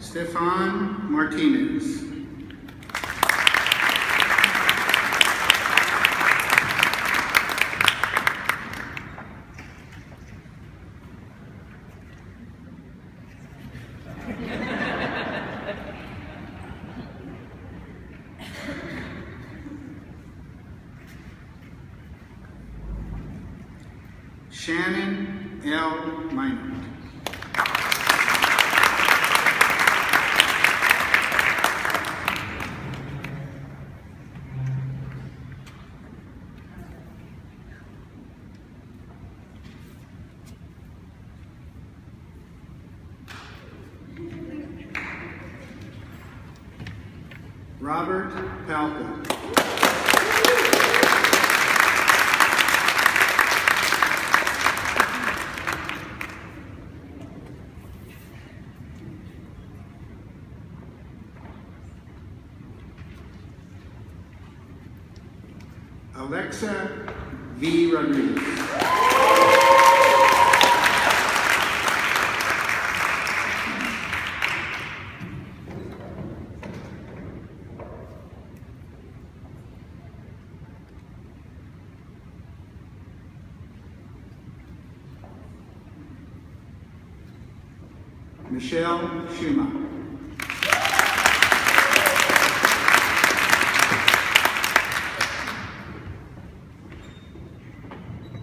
Stefan Martinez. Shannon L. Minor. Robert Palka. Alexa V. Rodriguez. Michelle Schuma.